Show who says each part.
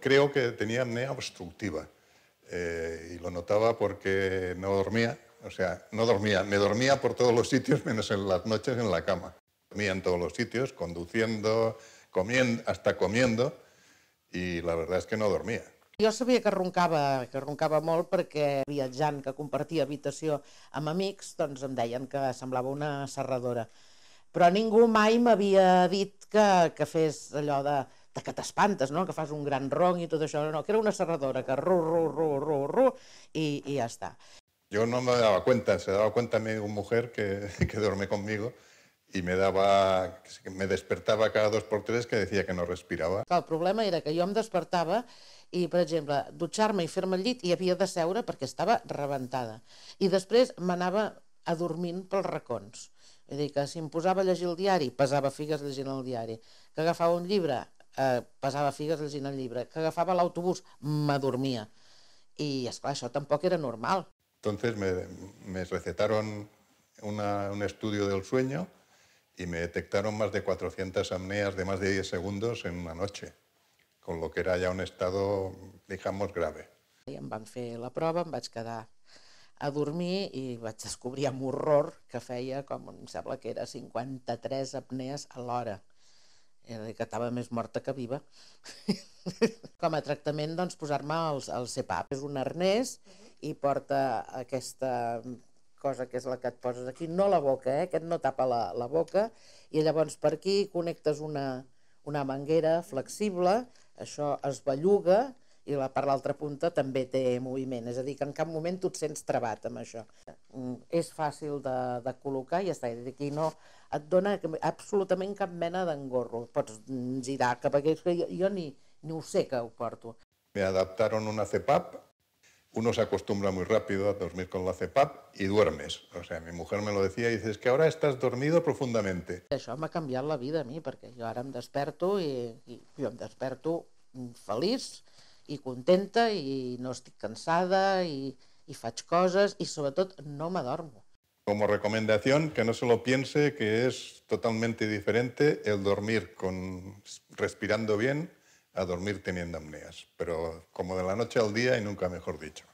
Speaker 1: creo que tenía apnea obstructiva eh, y lo notaba porque no dormía, o sea, no dormía, me dormía por todos los sitios menos en las noches en la cama. Dormía en todos los sitios, conduciendo, comiendo, hasta comiendo, i la veritat és que no dormia.
Speaker 2: Jo sabia que roncava, que roncava molt perquè viatjant que compartia habitació amb amics, doncs em deien que semblava una serradora. Però ningú mai m'havia dit que, que fes allò de, de que t'espantes, no? que fas un gran ronc i tot això, no, que era una serradora, que ru, ru, ru, ru, ru, i, i ja està.
Speaker 1: Yo no me daba cuenta, se daba cuenta mi mujer que, que duerme conmigo y me daba, me despertaba cada dos por tres que decía que no respiraba.
Speaker 2: El problema era que jo em despertava i, per exemple, dutxar-me i fer-me el llit i havia de seure perquè estava rebentada. I després m'anava adormint pels racons. És dir, que si em posava a llegir el diari, pesava figues llegint el diari. Que agafava un llibre, eh, pesava figues llegint el llibre. Que agafava l'autobús, m'adormia. I, esclar, això tampoc era normal.
Speaker 1: Entonces me, me recetaron una, un estudio del sueño y me detectaron más de 400 apneas de más de 10 segundos en una noche, con lo que era ya un estado, digamos, grave.
Speaker 2: I em van fer la prova, em vaig quedar a dormir i vaig descobrir amb horror que feia, com em sembla que era 53 apnees a l'hora. Era dir, que estava més morta que viva. com a tractament, doncs, posar-me el, el CPAP. És un arnès i porta aquesta cosa que és la que et poses aquí, no la boca, eh? aquest no tapa la, la boca, i llavors per aquí connectes una, una manguera flexible, això es belluga i la per l'altra punta també té moviment, és a dir, que en cap moment tu et sents trebat amb això. Mm, és fàcil de, de col·locar i ja està, aquí no et dona absolutament cap mena d'engorro, pots girar cap aquí, jo, jo ni, ni ho sé que ho porto.
Speaker 1: Me adaptaron una CEPAP uno se acostumbra muy rápido a dormir con la CEPAP y duermes. O sea, mi mujer me lo decía y dices que ahora estás dormido profundamente.
Speaker 2: Això m'ha canviat la vida a mi, perquè jo ara em desperto i, i jo em desperto feliç i contenta i no estic cansada i, i faig coses i sobretot no m'adormo.
Speaker 1: Como recomendación, que no se lo piense que es totalmente diferente el dormir con respirando bien a dormir teniendo apneas, pero como de la noche al día y nunca mejor dicho.